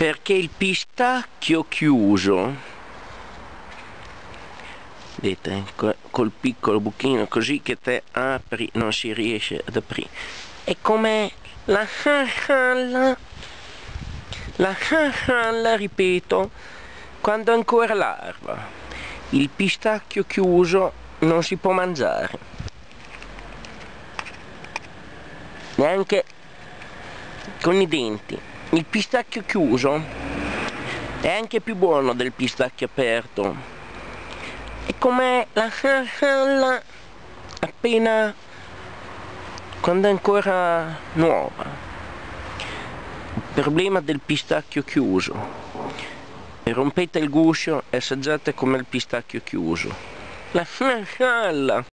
perché il pistacchio chiuso. Vedete col piccolo buchino così che te apri non si riesce ad aprire. È come la la la la ripeto quando ancora larva. Il pistacchio chiuso non si può mangiare. Neanche con i denti il pistacchio chiuso è anche più buono del pistacchio aperto. È come la la appena quando è ancora nuova. Il problema del pistacchio chiuso. Rompete il guscio e assaggiate come il pistacchio chiuso. La la